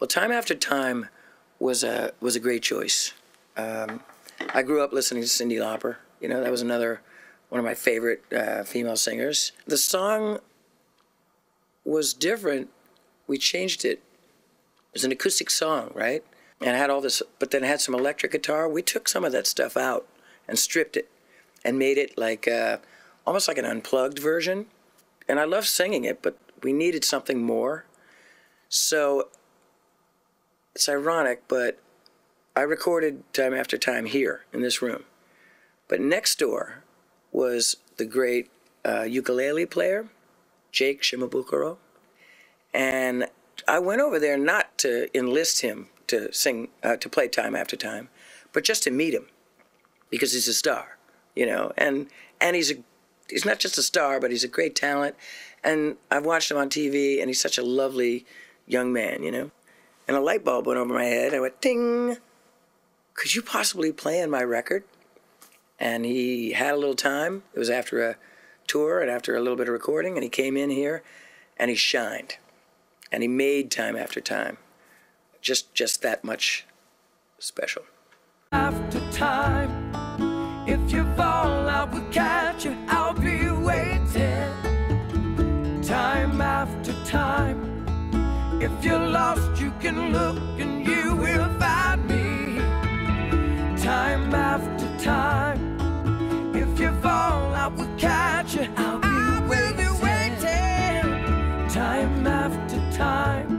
Well, Time After Time was a was a great choice. Um, I grew up listening to Cyndi Lauper. You know, that was another one of my favorite uh, female singers. The song was different. We changed it. It was an acoustic song, right? And it had all this, but then it had some electric guitar. We took some of that stuff out and stripped it and made it like uh, almost like an unplugged version. And I love singing it, but we needed something more. So it's ironic, but I recorded time after time here in this room. But next door was the great uh, ukulele player, Jake Shimabukuro. And I went over there not to enlist him to sing, uh, to play time after time, but just to meet him because he's a star, you know, and, and he's a, he's not just a star, but he's a great talent. And I've watched him on TV and he's such a lovely young man, you know. And a light bulb went over my head. I went, ding, could you possibly play on my record? And he had a little time. It was after a tour and after a little bit of recording, and he came in here and he shined. And he made time after time. Just just that much special. After time, if you fall, I will catch you. I'll be waiting. Time after time, if you're lost, you can look and you will find me time after time. If you fall, I will catch you. I'll be, I will waiting. be waiting time after time.